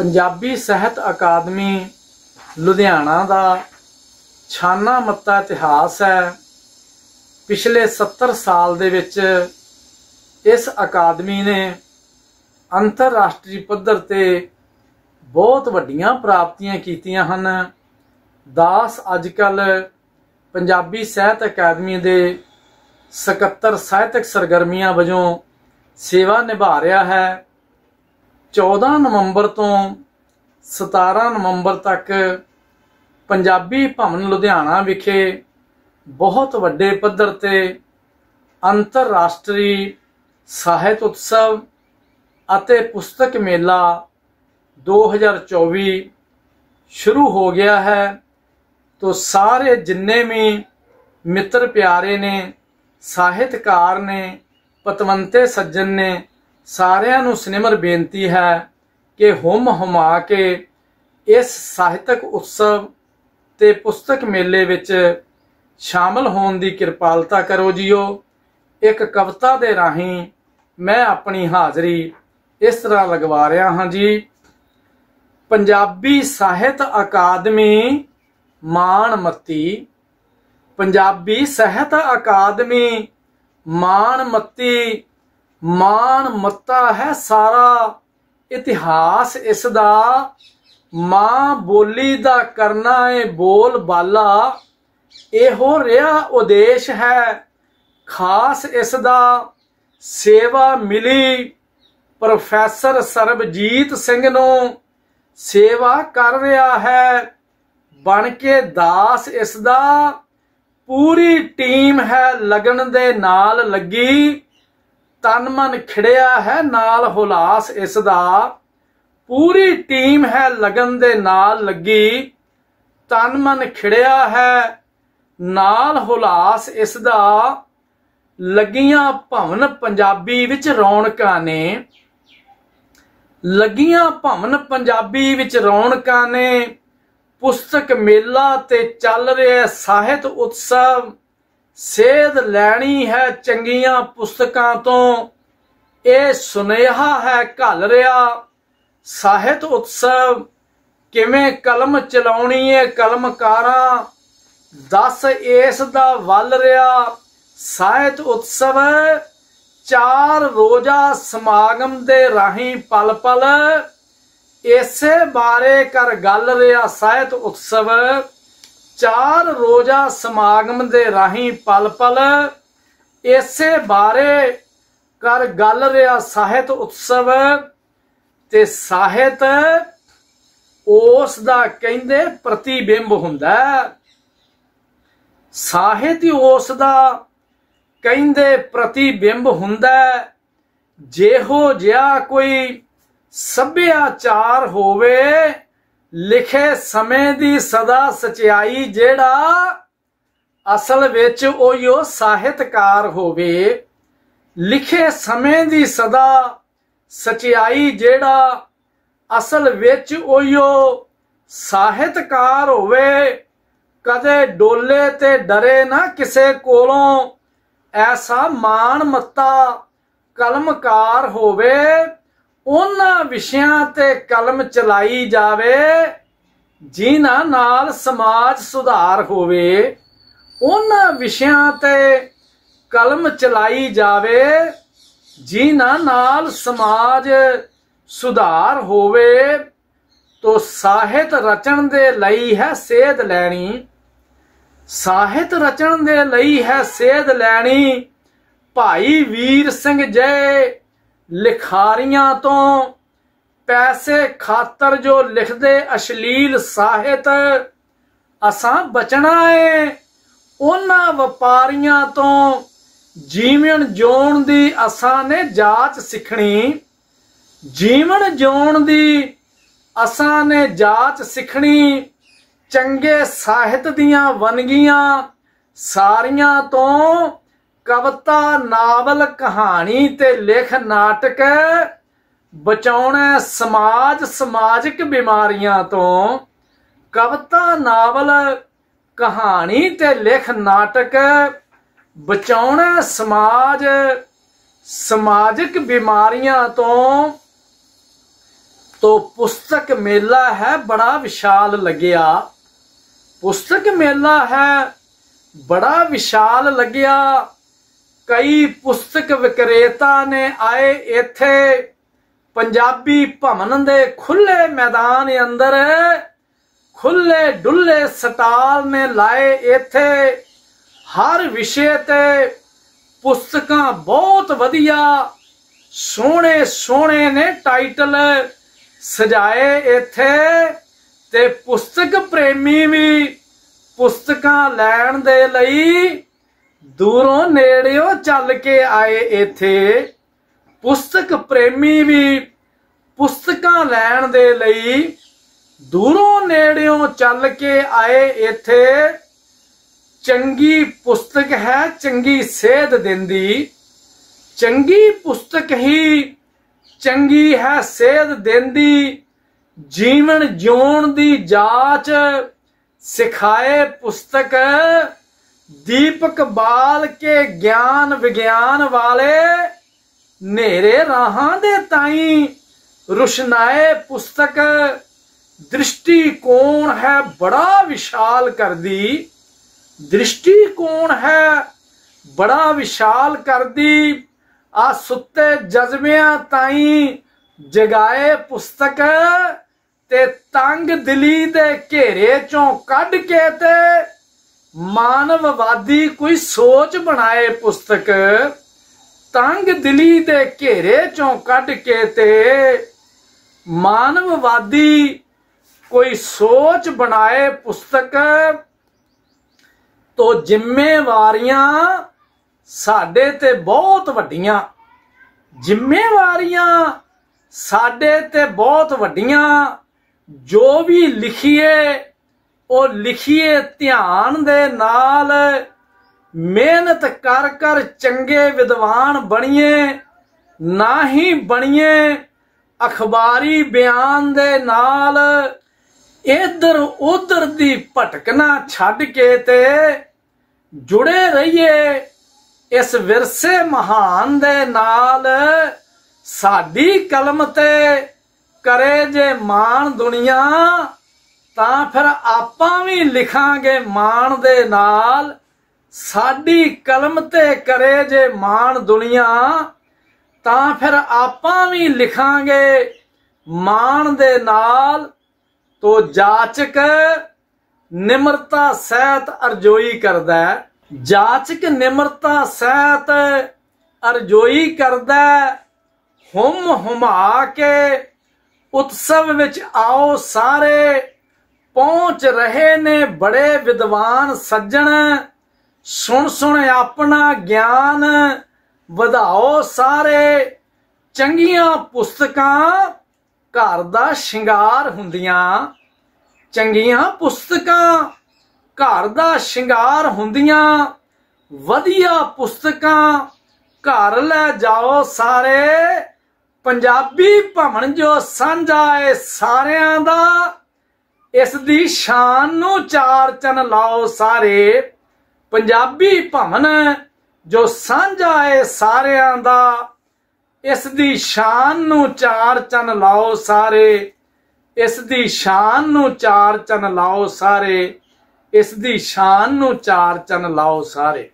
ਪੰਜਾਬੀ ਸਾਹਿਤ ਅਕਾਦਮੀ ਲੁਧਿਆਣਾ ਦਾ ਛਾਨਾ ਮੱਤਾ ਇਤਿਹਾਸ ਹੈ। ਪਿਛਲੇ 70 ਸਾਲ ਦੇ ਵਿੱਚ ਇਸ ਅਕਾਦਮੀ ਨੇ ਅੰਤਰਰਾਸ਼ਟਰੀ ਪੱਧਰ ਤੇ ਬਹੁਤ ਵੱਡੀਆਂ ਪ੍ਰਾਪਤੀਆਂ ਕੀਤੀਆਂ ਹਨ। ਦਾਸ ਅੱਜਕੱਲ ਪੰਜਾਬੀ ਸਾਹਿਤ ਅਕਾਦਮੀ ਦੇ ਸਕੱਤਰ ਸਾਹਿਤਕ ਸਰਗਰਮੀਆਂ ਵਜੋਂ ਸੇਵਾ ਨਿਭਾ ਰਿਹਾ ਹੈ। 14 ਨਵੰਬਰ ਤੋਂ 17 ਨਵੰਬਰ ਤੱਕ ਪੰਜਾਬੀ ਭਵਨ ਲੁਧਿਆਣਾ ਵਿਖੇ ਬਹੁਤ ਵੱਡੇ ਪੱਧਰ ਤੇ ਅੰਤਰਰਾਸ਼ਟਰੀ ਸਾਹਿਤ ਉਤਸਵ ਅਤੇ ਪੁਸਤਕ ਮੇਲਾ 2024 ਸ਼ੁਰੂ ਹੋ ਗਿਆ ਹੈ। ਤੋ ਸਾਰੇ ਜਿੰਨੇ ਵੀ ਮਿੱਤਰ ਪਿਆਰੇ ਨੇ, ਸਾਹਿਤਕਾਰ ਨੇ, ਪਤਵੰਤੇ ਸੱਜਣ ਨੇ ਸਾਰਿਆਂ ਨੂੰ ਸਿਨਮਰ ਬੇਨਤੀ ਹੈ ਕਿ ਹੁਮ ਹੁਮਾ ਕੇ ਇਸ ਸਾਹਿਤਕ ਉਤਸਵ ਤੇ ਪੁਸਤਕ ਮੇਲੇ ਵਿੱਚ ਸ਼ਾਮਲ ਹੋਣ ਦੀ ਕਿਰਪਾਲਤਾ ਕਰੋ ਜੀਓ। ਇੱਕ ਕਵਿਤਾ ਦੇ ਰਾਹੀਂ ਮੈਂ ਆਪਣੀ ਹਾਜ਼ਰੀ ਇਸ ਤਰ੍ਹਾਂ ਲਗਵਾ ਰਿਹਾ ਹਾਂ ਜੀ। ਪੰਜਾਬੀ ਸਾਹਿਤ ਅਕਾਦਮੀ ਮਾਨਮਤੀ ਪੰਜਾਬੀ ਸਾਹਿਤ ਅਕਾਦਮੀ ਮਾਨਮਤੀ ਮਾਣ ਮੱਤਾ ਹੈ ਸਾਰਾ। ਇਤਿਹਾਸ ਇਸ ਦਾ, ਮਾਂ ਬੋਲੀ ਦਾ ਕਰਨਾ ਏ ਬੋਲ ਬਾਲਾ। ਇਹੋ ਰਿਹਾ ਉਦੇਸ਼ ਹੈ, ਖਾਸ ਇਸ ਦਾ। ਸੇਵਾ ਮਿਲੀ ਪ੍ਰੋਫੈਸਰ ਸਰਬਜੀਤ ਸਿੰਘ ਨੂੰ। ਸੇਵਾ ਕਰ ਰਿਹਾ ਹੈ, ਬਣ ਕੇ ਦਾਸ ਇਸ ਦਾ। ਪੂਰੀ ਟੀਮ ਹੈ ਲਗਨ ਦੇ ਨਾਲ ਲੱਗੀ। ਤਨ ਮਨ ਖਿੜਿਆ ਹੈ ਨਾਲ ਹੁਲਾਸ, ਇਸ ਦਾ ਪੂਰੀ ਟੀਮ ਹੈ ਲਗਨ ਦੇ ਨਾਲ ਲੱਗੀ। ਤਨ ਮਨ ਖਿੜਿਆ ਹੈ, ਨਾਲ ਹੁਲਾਸ, ਇਸ ਦਾ ਲੱਗੀਆਂ ਭਵਨ ਪੰਜਾਬੀ ਵਿੱਚ ਰੌਣਕਾਂ ਨੇ। ਲੱਗੀਆਂ ਭਵਨ ਪੰਜਾਬੀ ਵਿੱਚ ਰੌਣਕਾਂ ਨੇ। ਪੁਸਤਕ ਮੇਲਾ ਤੇ ਚੱਲ ਰਿਹਾ ਸਾਹਿਤ ਉਤਸਵ। ਸੇਧ ਲੈਣੀ ਹੈ ਚੰਗੀਆਂ ਪੁਸਤਕਾਂ ਤੋਂ। ਇਹ ਸੁਨੇਹਾ ਹੈ ਘਲ ਰਿਹਾ ਸਾਹਿਤ ਉਤਸਵ ਕਿਵੇਂ ਕਲਮ ਚਲਾਉਣੀ ਏ ਕਲਮਕਾਰਾਂ? ਦੱਸ ਇਸ ਦਾ ਵੱਲ ਰਿਹਾ ਸਾਹਿਤ ਉਤਸਵ ਚਾਰ ਰੋਜ਼ਾ ਸਮਾਗਮ ਦੇ ਰਾਹੀਂ ਪਲ ਪਲ ਇਸੇ ਬਾਰੇ ਕਰ ਗੱਲ ਰਿਹਾ ਸਾਹਿਤ ਉਤਸਵ। ਚਾਰ ਰੋਜ਼ਾ ਸਮਾਗਮ ਦੇ ਰਾਹੀਂ ਪਲ ਪਲ ਇਸੇ ਬਾਰੇ ਕਰ ਗੱਲ ਰਿਹਾ ਸਾਹਿਤ ਉਤਸਵ ਤੇ ਸਾਹਿਤ ਉਸ ਦਾ ਕਹਿੰਦੇ ਪ੍ਰਤੀਬਿੰਬ ਹੁੰਦਾ ਸਾਹਿਤ ਹੀ ਉਸ ਦਾ ਕਹਿੰਦੇ ਪ੍ਰਤੀਬਿੰਬ ਹੁੰਦਾ ਜਿਹੋ ਜਿਹਾ ਕੋਈ ਸੱਭਿਆਚਾਰ ਹੋਵੇ ਲਿਖੇ ਸਮੇਂ ਦੀ ਸਦਾ ਸਚਾਈ ਜਿਹੜਾ ਅਸਲ ਵਿੱਚ ਉਹ ਸਾਹਿਤਕਾਰ ਹੋਵੇ। ਲਿਖੇ ਸਮੇਂ ਦੀ ਸਦਾ ਸਚਾਈ ਜਿਹੜਾ ਅਸਲ ਵਿੱਚ ਉਹ ਸਾਹਿਤਕਾਰ ਹੋਵੇ। ਕਦੇ ਡੋਲੇ ਤੇ ਡਰੇ ਨਾ ਕਿਸੇ ਕੋਲੋਂ ਐਸਾ ਮਾਨ ਮੱਤਾ ਕਲਮਕਾਰ ਹੋਵੇ। ਉਹਨਾਂ ਵਿਸ਼ਿਆਂ ਤੇ ਕਲਮ ਚਲਾਈ ਜਾਵੇ, ਜਿਨ੍ਹਾਂ ਨਾਲ ਸਮਾਜ ਸੁਧਾਰ ਹੋਵੇ, ਉਹਨਾਂ ਵਿਸ਼ਿਆਂ ਤੇ ਕਲਮ ਚਲਾਈ ਜਾਵੇ, ਜਿਨ੍ਹਾਂ ਨਾਲ ਸਮਾਜ ਸੁਧਾਰ ਹੋਵੇ, ਤੋ ਸਾਹਿਤ ਰਚਣ ਦੇ ਲਈ ਹੈ ਸੇਧ ਲੈਣੀ। ਸਾਹਿਤ ਰਚਣ ਦੇ ਲਈ ਹੈ ਸੇਧ ਲੈਣੀ। ਭਾਈ ਵੀਰ ਸਿੰਘ ਜੈ ਲਿਖਾਰੀਆਂ ਤੋਂ ਪੈਸੇ ਖਾਤਰ ਜੋ ਲਿਖਦੇ ਅਸ਼ਲੀਲ ਸਾਹਿਤ ਅਸਾਂ ਬਚਣਾ ਏ। ਉਹਨਾਂ ਵਪਾਰੀਆਂ ਤੋਂ ਜੀਵਨ ਜਿਉਣ ਦੀ ਅਸਾਂ ਨੇ ਜਾਚ ਸਿੱਖਣੀ। ਜੀਵਨ ਜਿਉਣ ਦੀ ਅਸਾਂ ਨੇ ਜਾਚ ਸਿੱਖਣੀ। ਚੰਗੇ ਸਾਹਿਤ ਦੀਆਂ ਵਨਗੀਆਂ ਸਾਰੀਆਂ ਤੋਂ ਕਵਤਾ, ਨਾਵਲ, ਕਹਾਣੀ ਤੇ ਲੇਖ ਨਾਟਕ ਬਚਾਉਣਾ ਸਮਾਜ, ਸਮਾਜਿਕ ਬਿਮਾਰੀਆਂ ਤੋਂ। ਕਵਤਾ, ਨਾਵਲ, ਕਹਾਣੀ ਤੇ ਲੇਖ ਨਾਟਕ ਬਚਾਉਣਾ ਸਮਾਜ, ਸਮਾਜਿਕ ਬਿਮਾਰੀਆਂ ਤੋਂ। ਤੋਂ ਪੁਸਤਕ ਮੇਲਾ ਹੈ, ਬੜਾ ਵਿਸ਼ਾਲ ਲੱਗਿਆ। ਪੁਸਤਕ ਮੇਲਾ ਹੈ, ਬੜਾ ਵਿਸ਼ਾਲ ਲੱਗਿਆ। ਕਈ ਪੁਸਤਕ ਵਿਕਰੇਤਾ ਨੇ ਆਏ ਇੱਥੇ ਪੰਜਾਬੀ ਭਵਨ ਦੇ ਖੁੱਲੇ ਮੈਦਾਨ ਅੰਦਰ, ਖੁੱਲੇ ਡੁੱਲੇ ਸਟਾਲ ਨੇ ਲਾਏ ਇੱਥੇ। ਹਰ ਵਿਸ਼ੇ ਤੇ ਪੁਸਤਕਾਂ ਬਹੁਤ ਵਧੀਆ ਸੋਹਣੇ ਸੋਹਣੇ ਨੇ ਟਾਈਟਲ ਸਜਾਏ ਇੱਥੇ ਤੇ ਪੁਸਤਕ ਪ੍ਰੇਮੀ ਵੀ ਪੁਸਤਕਾਂ ਲੈਣ ਦੇ ਲਈ ਦੂਰੋਂ ਨੇੜਿਓ ਚੱਲ ਕੇ ਆਏ ਇੱਥੇ। ਪੁਸਤਕ ਪ੍ਰੇਮੀ ਵੀ ਪੁਸਤਕਾਂ ਲੈਣ ਦੇ ਲਈ ਦੂਰੋਂ ਨੇੜਿਓਂ ਚੱਲ ਕੇ ਆਏ ਇੱਥੇ। ਚੰਗੀ ਪੁਸਤਕ ਹੈ, ਚੰਗੀ ਸੇਧ ਦਿੰਦੀ। ਚੰਗੀ ਪੁਸਤਕ ਹੀ ਚੰਗੀ ਹੈ, ਸੇਧ ਦਿੰਦੀ। ਜੀਵਨ ਜਿਉਣ ਦੀ ਜਾਚ ਸਿਖਾਏ ਪੁਸਤਕ। ਦੀਪਕ ਬਾਲ ਕੇ ਗਿਆਨ ਵਿਗਿਆਨ ਵਾਲੇ ਨੇਰੇ ਰਾਹਾਂ ਦੇ ਤਾਈ ਰੁਸ਼ਨਾਏ ਪੁਸਤਕ ਦ੍ਰਿਸ਼ਟੀਕੋਣ ਹੈ ਬੜਾ ਵਿਸ਼ਾਲ ਕਰਦੀ। ਦ੍ਰਿਸ਼ਟੀਕੋਣ ਹੈ ਬੜਾ ਵਿਸ਼ਾਲ ਕਰਦੀ। ਆ ਸੁੱਤੇ ਜਜ਼ਬਿਆਂ ਤਾਈ ਜਗਾਏ ਪੁਸਤਕ ਤੇ ਤੰਗ ਦਿਲੀ ਦੇ ਘੇਰੇ ਚੋਂ ਕੱਢ ਕੇ ਤੇ ਮਾਨਵਵਾਦੀ ਕੋਈ ਸੋਚ ਬਣਾਏ ਪੁਸਤਕ, ਤੰਗ ਦਿਲੀ ਦੇ ਘੇਰੇ ਚੋਂ ਕੱਢ ਕੇ ਤੇ ਮਾਨਵਵਾਦੀ ਕੋਈ ਸੋਚ ਬਣਾਏ ਪੁਸਤਕ ਤੋ ਜ਼ਿੰਮੇਵਾਰੀਆਂ ਸਾਡੇ ਤੇ ਬਹੁਤ ਵੱਡੀਆਂ। ਜ਼ਿੰਮੇਵਾਰੀਆਂ ਸਾਡੇ ਤੇ ਬਹੁਤ ਵੱਡੀਆਂ। ਜੋ ਵੀ ਲਿਖੀਏ ਉਹ ਲਿਖੀਏ ਧਿਆਨ ਦੇ ਨਾਲ, ਮਿਹਨਤ ਕਰ ਕਰ ਚੰਗੇ ਵਿਦਵਾਨ ਬਣੀਏ ਨਾ ਹੀ ਬਣੀਏ, ਅਖਬਾਰੀ ਬਿਆਨ ਦੇ ਨਾਲ। ਇਧਰ ਉਧਰ ਦੀ ਭਟਕਣਾ ਛੱਡ ਕੇ ਤੇ ਜੁੜੇ ਰਹੀਏ ਇਸ ਵਿਰਸੇ ਮਹਾਨ ਦੇ ਨਾਲ। ਸਾਡੀ ਕਲਮ ਤੇ ਕਰੇ ਜੇ ਮਾਣ ਦੁਨੀਆ ਤਾਂ ਫਿਰ ਆਪਾਂ ਵੀ ਲਿਖਾਂਗੇ ਮਾਣ ਦੇ ਨਾਲ, ਸਾਡੀ ਕਲਮ ਤੇ ਕਰੇ ਜੇ ਮਾਣ ਦੁਨੀਆ, ਤਾਂ ਫਿਰ ਆਪਾਂ ਵੀ ਲਿਖਾਂਗੇ ਮਾਣ ਦੇ ਨਾਲ, ਤੋ ਜਾਚਕ ਨਿਮਰਤਾ ਸਹਿਤ ਅਰਜੋਈ ਕਰਦਾ ਜਾਚਕ ਨਿਮਰਤਾ ਸਹਿਤ ਅਰਜੋਈ ਕਰਦਾ ਹੁਮ ਹੁਮਾ ਕੇ ਉਤਸਵ ਵਿੱਚ ਆਓ ਸਾਰੇ। ਪਹੁੰਚ ਰਹੇ ਨੇ ਬੜੇ ਵਿਦਵਾਨ ਸੱਜਣ। ਸੁਣ ਸੁਣ ਆਪਣਾ ਗਿਆਨ ਵਧਾਓ ਸਾਰੇ। ਚੰਗੀਆਂ ਪੁਸਤਕਾਂ ਘਰ ਦਾ ਸ਼ਿੰਗਾਰ ਹੁੰਦੀਆਂ। ਚੰਗੀਆਂ ਪੁਸਤਕਾਂ ਘਰ ਦਾ ਸ਼ਿੰਗਾਰ ਹੁੰਦੀਆਂ। ਵਧੀਆ ਪੁਸਤਕਾਂ ਘਰ ਲੈ ਜਾਓ ਸਾਰੇ। ਪੰਜਾਬੀ ਭਵਨ ਜੋ ਸਾਂਝਾ ਏ ਸਾਰਿਆਂ ਦਾ। ਇਸ ਦੀ ਸ਼ਾਨ ਨੂੰ ਚਾਰ ਚਨ ਲਾਓ ਸਾਰੇ। ਪੰਜਾਬੀ ਭਵਨ ਜੋ ਸਾਂਝਾ ਏ ਸਾਰਿਆਂ ਦਾ, ਇਸ ਦੀ ਸ਼ਾਨ ਨੂੰ ਚਾਰ ਚੰਨ ਲਾਓ ਸਾਰੇ। ਇਸ ਦੀ ਸ਼ਾਨ ਨੂੰ ਚਾਰ ਚੰਨ ਲਾਓ ਸਾਰੇ। ਇਸ ਦੀ ਸ਼ਾਨ ਨੂੰ ਚਾਰ ਚੰਨ ਲਾਓ ਸਾਰੇ।